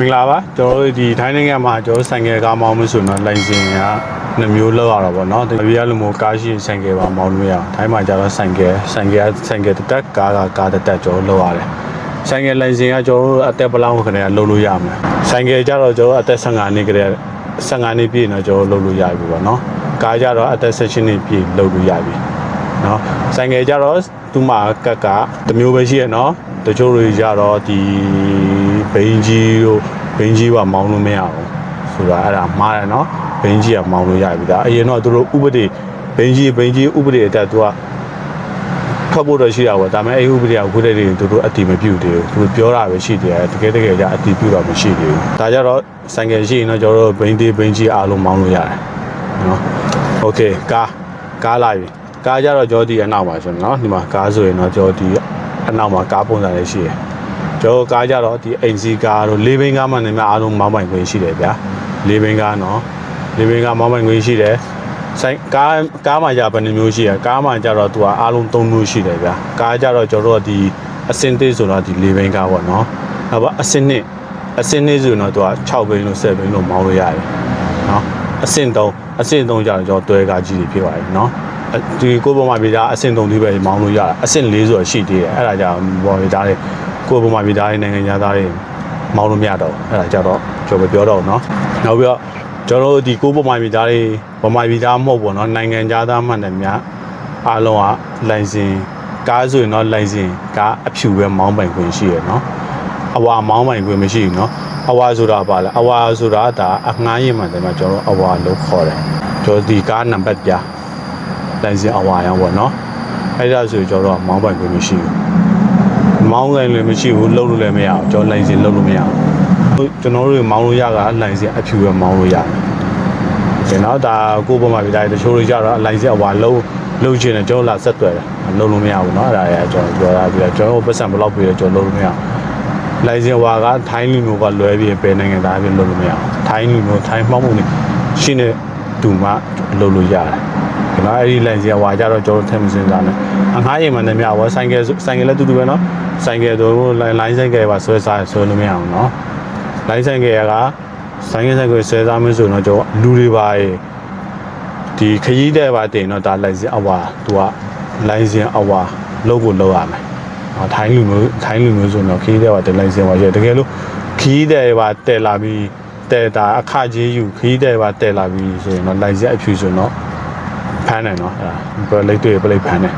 မင်္ဂလာပါကျွန်တော်တို့ဒီထိုင်းနိုင်ငံမှာကျွန်တော်ဆိုင်ကယ်ကားမောင်းလို့ဆိုတော့လိုင်စင်ကနှစ်မျိုးလောက်ရတာပေါ့နော်ဒီအပြားလိုမျိုးကားရှိရင်ဆိုင်ကယ်ပါမောင်းလို့ရအောင်ထိုင်းမှာကျတော့ဆိုင်ကယ်ဆိုင်ကယ်ဆိုင်ကယ်တစ်တက်ကားကကားတစ်တက်ကျွန်တော်လောက်ရတယ်ဆိုင်ကယ်လိုင်စင်ကကျွန်တော်တို့အသက်ဘယ်လောက်ခနဲ့လုံးလို့ရမှာဆိုင်ကယ်ကျတော့ကျွန်တော်အသက်15နှစ်ကလေး15နှစ်ပြည့်တော့ကျွန်တော်လုံးလို့ရပြီပေါ့နော်ကားကျတော့အသက်16နှစ်ပြည့်လုံးလို့ရပြီနော်ဆိုင်ကယ်ကျတော့သူ့မှာကက်ကတစ်မျိုးပဲရှိရနော်တချို့တွေကြတော့ဒီ ဘိန်းကြီးတို့ဘိန်းကြီးကမောင်းလို့မရအောင်ဆိုတာအဲ့ဒါမှားတယ်နော်ဘိန်းကြီးကမောင်းလို့ရပြီဒါအရင်တော့သူတို့ဥပဒေဘိန်းကြီးဘိန်းကြီးဥပဒေအတက်သူကဖတ်ဖို့တော့ရှိတာပေါ့ဒါပေမဲ့အဲ့ဥပဒေကခုတည်းတည်းသူတို့အတိမပြုတ်သေးဘူးသူတို့ပြောတာပဲရှိတယ်တကယ်တကယ်ကြအတိပြုတ်တော့မရှိသေးဘူးဒါကြတော့ဆိုင်ကယ်ရှိရင်တော့ကျွန်တော်တို့ဘိန်းသေးဘိန်းကြီးအားလုံးမောင်းလို့ရတယ်နော်โอเคကားကားလာပြီကားကြတော့ကြောဒီအနောက်ပါဆိုတော့နော်ဒီမှာကားဆိုရင်တော့ကြောဒီအနောက်မှာကားပုံစံလေးရှိတယ် ကျွန်တော်ကားကြတော့ဒီအိမ်စီကားတို့လေးဘင်းကားမှနေမှာအားလုံးမောင်းပိုင်ခွင့်ရှိတယ်ဗျာလေးဘင်းကားနော်လေးဘင်းကားမောင်းပိုင်ခွင့်ရှိတယ်ဆိုင်ကားကားမှကြဘယ်နှမျိုးရှိရကားမှကြတော့သူကအားလုံး၃မျိုးရှိတယ်ဗျာကားကြတော့ကျွန်တော်တို့ကဒီအစင်သေးဆိုတော့ဒီလေးဘင်းကားပေါ့နော်နောက်ပါအစင်နှစ်အစင်နှစ်ဆိုတော့သူက6ဘင်းလို့7ဘင်းလို့မောင်းလို့ရတယ်နော်အစင်3အစင်3ကြတော့ကျွန်တော်တွဲကားကြီးတွေဖြစ်သွားပြီနော်ဒီကိုပေါ်မှာပြကြအစင်3ဒီပဲမောင်းလို့ရတာအစင်4ဆိုတော့ရှိသေးတယ်အဲ့ဒါကြောင့်ပေါ်ပြကြတဲ့ ကိုယ်ပုံမှန်ပြည်သားတွေနိုင်ငံသားတွေမောင်းလို့မရတော့ဘူးအဲ့ဒါကြတော့ကျွန်တော်ပြောတော့เนาะနောက်ပြီးတော့ကျွန်တော်တို့ဒီကိုယ်ပုံမှန်ပြည်သားတွေပုံမှန်ပြည်သားမဟုတ်ပေါ့เนาะနိုင်ငံသားမှန်တယ်များအားလုံးကလိုင်စင်ကားဆိုရင်တော့လိုင်စင်ကားအဖြူပဲမောင်းပိုင်ခွင့်ရှိရယ်เนาะအဝါမောင်းပိုင်ခွင့်မရှိဘူးเนาะအဝါဆိုတာပါလဲအဝါဆိုတာဒါအငှားရင်မှန်တယ်မှာကျွန်တော်တို့အဝါလို့ခေါ်တယ်ကျွန်တော်ဒီကားနံပါတ်ပြလိုင်စင်အဝါရောပေါ့เนาะအဲ့ဒါဆိုကျွန်တော်တို့ကမောင်းပိုင်ခွင့်မရှိဘူး မောင်းဆိုင်လည်းမရှိဘူးလှုပ်လို့လည်းမရအောင်ကျွန်တော်လိုင်စင်လှုပ်လို့မရအောင်ကျွန်တော်တို့မောင်းလို့ရတာလိုင်စင်အဖြူပဲမောင်းလို့ရတယ်ကျွန်တော်ဒါကိုပုံမှန်ပြတိုင်းတချို့တွေကြတော့လိုင်စင်အဝါလှုပ်လှုပ်ချင်တယ်ကျွန်တော်လာဆက်သွယ်တယ်လှုပ်လို့မရဘူးเนาะအဲ့ဒါရကျွန်တော်ပြောတာပြီးတော့ကျွန်တော်ပတ်စံဘယ်လောက်ပေးလဲကျွန်တော်လှုပ်လို့မရအောင်လိုင်စင်ဝါကထိုင်းလူမျိုးကလွဲပြီးပဲနိုင်ငံသားပြီးလှုပ်လို့မရအောင်ထိုင်းလူမျိုးထိုင်းမှောက်မှုနေရှင်းတဲ့သူမှလှုပ်လို့ရတယ်ကျွ နော်အဲ့ဒီ lens ကဟွာကြတော့ကျွန်တော်ထင်မစင်စားနဲ့အငှားရင်မှန်တယ်မြဝယ်ဆိုင်ကယ်ဆိုင်ကယ်လည်းတူတူပဲနော်ဆိုင်ကယ်တို့ line ဆိုင်ကယ်ပါဆွဲစားဆွဲလို့မရအောင်နော် line ဆိုင်ကယ်ကဆိုင်ကယ်ဆိုင်ကယ်ဆွဲစားမလို့ဆိုတော့ကျွန်တော်လူတွေပါရေဒီခရီးတဲ့ပါတင်တော့ဒါ line အဝါသူက line အဝါလောက်ကိုလောက်ရမယ်အထိုင်းလူမျိုးထိုင်းလူမျိုးဆိုတော့ခီးတဲ့ပါတက်လိုက်စင်ပါရဲ့တကယ်လို့ခီးတဲ့ပါတက်လာပြီးတက်တာအခကြေးယူခီးတဲ့ပါတက်လာပြီးဆိုရင်တော့လိုက်စက်အဖြူဆိုတော့ ဖမ်းတယ်နော်အဲဒါလိတ်တွေပြလိတ်ဖမ်းတယ်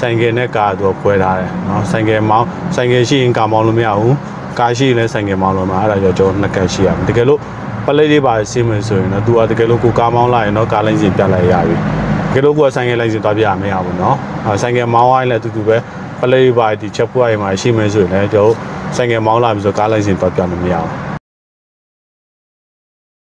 ဆိုင်ကယ်နဲ့ကားသူကွဲထားတယ်နော်ဆိုင်ကယ်မောင်းဆိုင်ကယ်ရှိရင်ကားမောင်းလို့မရဘူးကားရှိရင်လည်းဆိုင်ကယ်မောင်းလို့မရအဲ့ဒါကြောင့်ကျွန်တော်နှစ်ကတ်ရှိရမယ်တကယ်လို့ပလိတ်လေးပါစီးမယ်ဆိုရင်တော့သူကတကယ်လို့ကိုကားမောင်းလိုက်ရင်တော့ကားလိုင်းစီပြလိုက်ရပြီတကယ်လို့ကိုကဆိုင်ကယ်လိုင်းစီသွားပြရမရဘူးနော်ဆိုင်ကယ်မောင်းလိုက်လည်းအတူတူပဲပလိတ်ပါဒီချက်ပွားရင်မှရှိမယ်ဆိုရင်လည်းကျွန်တော်ဆိုင်ကယ်မောင်းလာပြီဆိုကားလိုင်းစီသွားပြလို့မရဘူး